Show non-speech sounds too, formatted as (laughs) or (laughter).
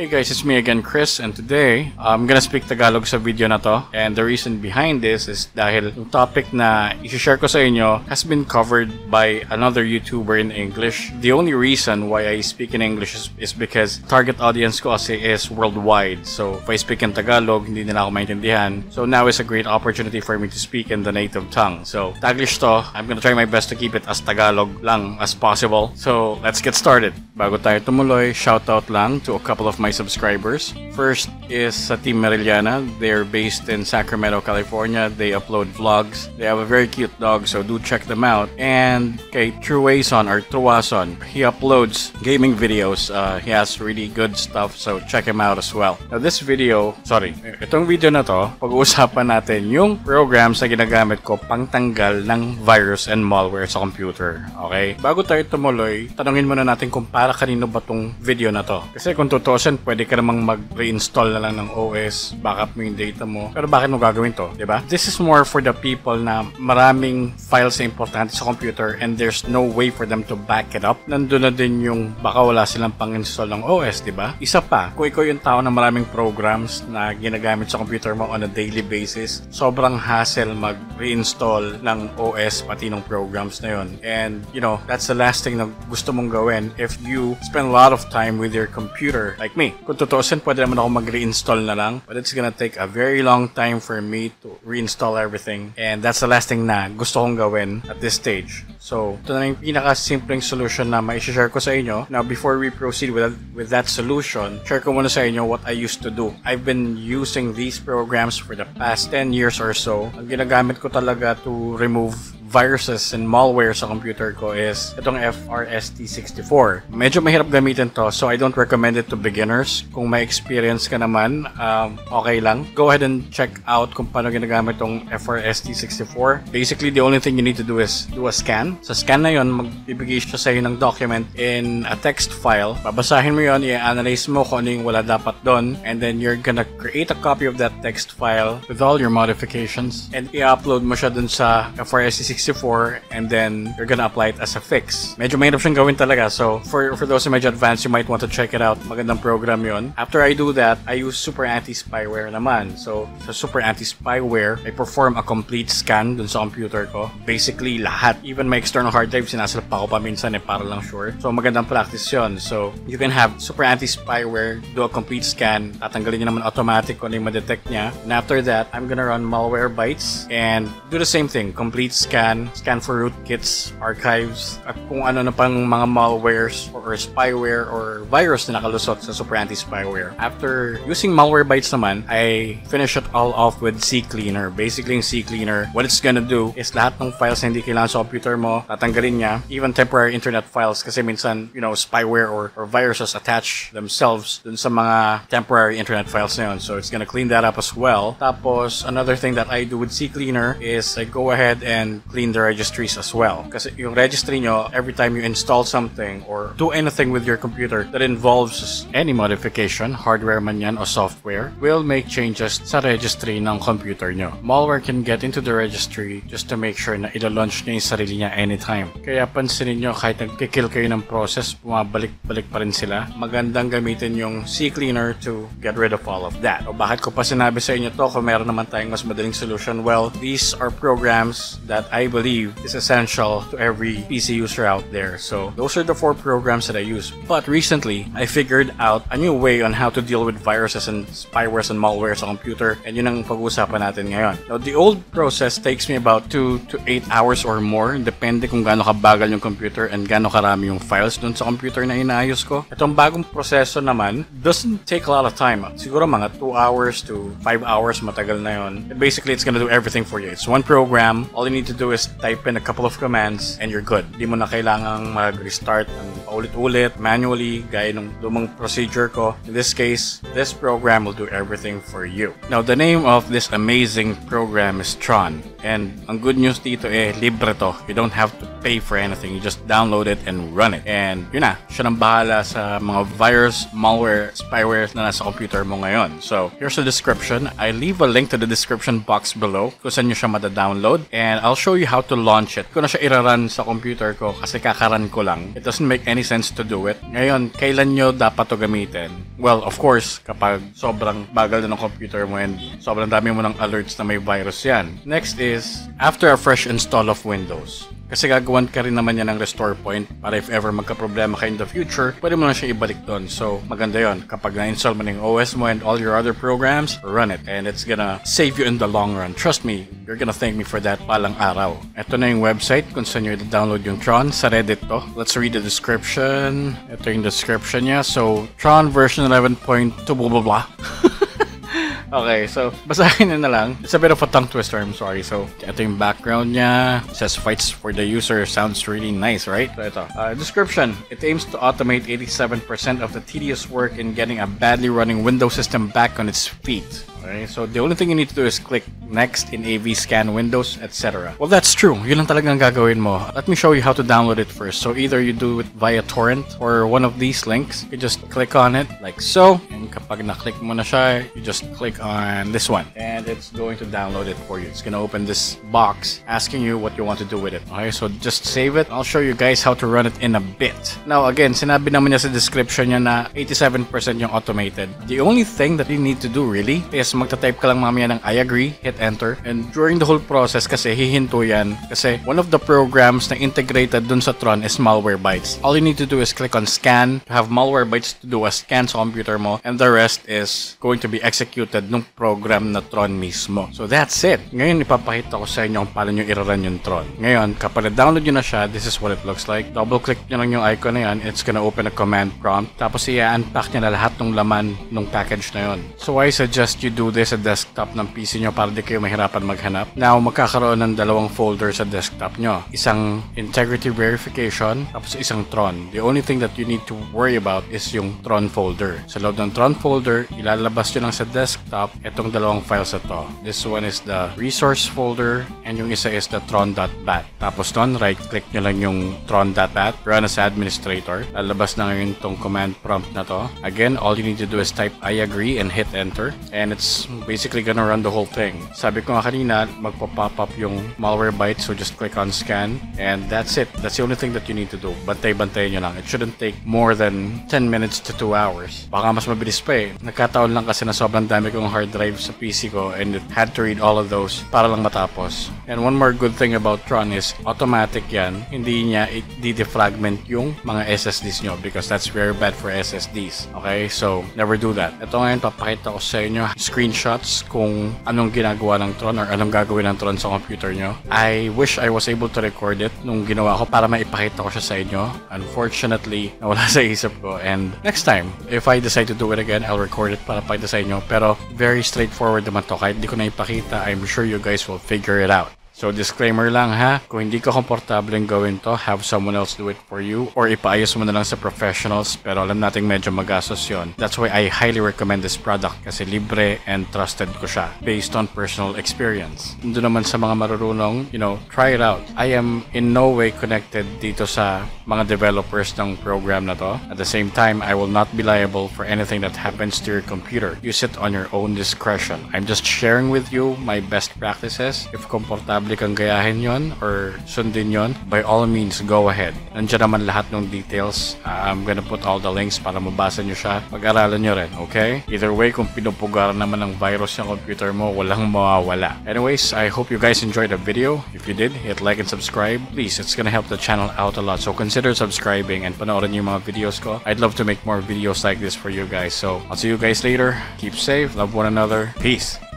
Hey guys, it's me again, Chris, and today I'm gonna speak Tagalog sa video na to. And the reason behind this is dahil yung topic na i-share ko sa inyo has been covered by another YouTuber in English. The only reason why I speak in English is, is because target audience ko kasi is worldwide. So if I speak in Tagalog, hindi nila ako maintindihan. So now is a great opportunity for me to speak in the native tongue. So Taglish to, I'm gonna try my best to keep it as Tagalog lang as possible. So let's get started. Bago tayo tumuloy, shoutout lang to a couple of my subscribers. First is sa Team Meriliana. They're based in Sacramento, California. They upload vlogs. They have a very cute dog, so do check them out. And kay Truason or Truason, he uploads gaming videos. Uh, he has really good stuff, so check him out as well. Now this video, sorry, itong video na to, pag-uusapan natin yung programs na ginagamit ko pangtanggal ng virus and malware sa computer. Okay? Bago tayo tumuloy, tanungin muna natin kung para kanino ba tong video na to. Kasi kung tutusin, pwede ka namang mag-reinstall na lang ng OS, backup mo yung data mo. Pero bakit mo gagawin to? 'di ba? This is more for the people na maraming files na importante sa computer and there's no way for them to back it up. Nandun na din yung baka wala silang pang-install ng OS, 'di ba? Isa pa, kung ikaw yung tao na maraming programs na ginagamit sa computer mo on a daily basis, sobrang hassle mag-reinstall ng OS pati ng programs na yon. And, you know, that's the last thing na gusto mong gawin if you spend a lot of time with your computer like me. Kung tutusin, pwede naman ako mag-reinstall na lang. But it's gonna take a very long time for me to reinstall everything. And that's the last thing na gusto kong gawin at this stage. So, ito na yung pinaka-simpleng solution na mai-share ko sa inyo. Now, before we proceed with that, with that solution, share ko muna sa inyo what I used to do. I've been using these programs for the past 10 years or so. Ang ginagamit ko talaga to remove viruses and malware sa computer ko is itong FRST64. Medyo mahirap gamitin to, so I don't recommend it to beginners. Kung may experience ka naman, um, okay lang. Go ahead and check out kung paano ginagamit itong FRST64. Basically, the only thing you need to do is do a scan. Sa scan na yon, magbibigay siya sa iyo ng document in a text file. Babasahin mo yon, i-analyze mo kung ano yung wala dapat doon, and then you're gonna create a copy of that text file with all your modifications, and i-upload mo siya dun sa FRST64 and then you're gonna apply it as a fix. Medyo mahirap siyang gawin talaga. So, for, for those who medyo advanced, you might want to check it out. Magandang program yon. After I do that, I use Super Anti-Spyware naman. So, sa Super Anti-Spyware, I perform a complete scan dun sa computer ko. Basically, lahat. Even my external hard drive, sinasalap pa ko pa minsan eh, para lang sure. So, magandang practice yon. So, you can have Super Anti-Spyware, do a complete scan, tatanggalin niya naman automatic kung ano yung ma-detect niya. And after that, I'm gonna run malware Malwarebytes and do the same thing, complete scan scan, scan for rootkits, archives, at kung ano na pang mga malwares or spyware or virus na nakalusot sa Super Anti-Spyware. After using Malwarebytes naman, I finish it all off with CCleaner. Basically, yung CCleaner, what it's gonna do is lahat ng files na hindi kailangan sa computer mo, tatanggalin niya, even temporary internet files kasi minsan, you know, spyware or, or viruses attach themselves dun sa mga temporary internet files na yun. So, it's gonna clean that up as well. Tapos, another thing that I do with CCleaner is I go ahead and clean clean the registries as well. Kasi yung registry nyo, every time you install something or do anything with your computer that involves any modification, hardware man yan o software, will make changes sa registry ng computer nyo. Malware can get into the registry just to make sure na ilo-launch niya yung sarili niya anytime. Kaya pansinin nyo kahit nagkikill kayo ng process, bumabalik-balik pa rin sila. Magandang gamitin yung CCleaner to get rid of all of that. O bakit ko pa sinabi sa inyo to kung meron naman tayong mas madaling solution? Well, these are programs that I believe is essential to every PC user out there. So those are the four programs that I use. But recently, I figured out a new way on how to deal with viruses and spywares and malware sa computer and yun ang pag-uusapan natin ngayon. Now, the old process takes me about 2 to 8 hours or more depende kung gaano kabagal yung computer and gaano karami yung files dun sa computer na inaayos ko. Itong bagong proseso naman doesn't take a lot of time. Siguro mga 2 hours to 5 hours matagal na yun. Basically, it's gonna do everything for you. It's one program. All you need to do is type in a couple of commands and you're good. Hindi mo na kailangang mag-restart ng paulit-ulit, manually, gaya ng lumang procedure ko. In this case, this program will do everything for you. Now, the name of this amazing program is Tron. And ang good news dito eh, libre to. You don't have to pay for anything. You just download it and run it. And yun na, siya nang bahala sa mga virus, malware, spyware na nasa computer mo ngayon. So, here's the description. I leave a link to the description box below kung saan nyo siya mada-download. And I'll show you you how to launch it. Kung na siya iraran sa computer ko kasi kakaran ko lang, it doesn't make any sense to do it. Ngayon, kailan nyo dapat to gamitin? Well, of course, kapag sobrang bagal na ng computer mo and sobrang dami mo ng alerts na may virus yan. Next is, after a fresh install of Windows. Kasi gagawan ka rin naman yan ng restore point para if ever magka-problema ka in the future, pwede mo lang siya ibalik doon. So, maganda yon Kapag na-install mo ng OS mo and all your other programs, run it. And it's gonna save you in the long run. Trust me, you're gonna thank me for that palang araw. Ito na yung website kung saan nyo i-download yung Tron. Sa Reddit to. Let's read the description. Ito yung description niya. So, Tron version 11.2 blah blah blah. (laughs) Okay, so basahin na na lang. It's a bit of a tongue twister, I'm sorry. So, ito yung background niya. It says fights for the user. Sounds really nice, right? So, ito. Uh, description. It aims to automate 87% of the tedious work in getting a badly running Windows system back on its feet. Okay, so the only thing you need to do is click next in AV scan Windows, etc. Well, that's true. Yun lang talagang gagawin mo. Let me show you how to download it first. So either you do it via torrent or one of these links. You just click on it like so. Kapag na-click mo na siya, you just click on this one. And it's going to download it for you. It's gonna open this box asking you what you want to do with it. Okay, so just save it. I'll show you guys how to run it in a bit. Now again, sinabi naman niya sa description niya na 87% yung automated. The only thing that you need to do really is magta-type ka lang mamaya ng I agree, hit enter. And during the whole process kasi hihinto yan kasi one of the programs na integrated dun sa Tron is Malwarebytes. All you need to do is click on scan to have Malwarebytes to do a scan sa computer mo and the rest is going to be executed nung program na Tron mismo. So that's it. Ngayon ipapakita ko sa inyo kung paano nyo iraran yung Tron. Ngayon, kapag na-download nyo na siya, this is what it looks like. Double click nyo lang yung icon na yan, it's gonna open a command prompt. Tapos i-unpack nyo na lahat ng laman ng package na yon. So I suggest you do this sa desktop ng PC nyo para di kayo mahirapan maghanap. Now, magkakaroon ng dalawang folder sa desktop nyo. Isang integrity verification, tapos isang Tron. The only thing that you need to worry about is yung Tron folder. Sa loob ng Tron folder, ilalabas nyo lang sa desktop itong dalawang files na to. This one is the resource folder and yung isa is the tron.bat. Tapos nun, right-click nyo lang yung tron.bat, run as administrator. Lalabas na ngayon itong command prompt na to. Again, all you need to do is type I agree and hit enter. And it's basically gonna run the whole thing. Sabi ko nga kanina, magpo-pop up yung Malwarebytes, so just click on scan, and that's it. That's the only thing that you need to do. Bantay-bantayin nyo lang. It shouldn't take more than 10 minutes to 2 hours. Baka mas mabilis pa eh. Nagkataon lang kasi na sobrang dami kong hard drive sa PC ko, and it had to read all of those para lang matapos. And one more good thing about Tron is automatic yan. Hindi niya i-defragment yung mga SSDs nyo because that's very bad for SSDs. Okay? So, never do that. Ito ngayon, papakita ko sa inyo screenshots kung anong ginagawa ng Tron or anong gagawin ng Tron sa computer nyo. I wish I was able to record it nung ginawa ko para maipakita ko siya sa inyo. Unfortunately, nawala (laughs) sa isip ko. And next time, if I decide to do it again, I'll record it para pakita sa inyo. Pero very straightforward naman to. Kahit di ko na ipakita, I'm sure you guys will figure it out. So disclaimer lang ha, kung hindi ka komportable gawin to, have someone else do it for you or ipaayos mo na lang sa professionals pero alam nating medyo magastos yon. That's why I highly recommend this product kasi libre and trusted ko siya based on personal experience. Doon naman sa mga marurunong, you know, try it out. I am in no way connected dito sa mga developers ng program na to. At the same time, I will not be liable for anything that happens to your computer. Use it on your own discretion. I'm just sharing with you my best practices. If komportable kang gayahin yon or sundin yon, by all means, go ahead. Nandiyan naman lahat ng details. Uh, I'm gonna put all the links para mabasa nyo siya. Pag-aralan nyo rin, okay? Either way, kung pinupugaran naman ng virus yung computer mo, walang mawawala. Anyways, I hope you guys enjoyed the video. If you did, hit like and subscribe. Please, it's gonna help the channel out a lot. So consider subscribing and panoorin yung mga videos ko. I'd love to make more videos like this for you guys. So, I'll see you guys later. Keep safe, love one another. Peace.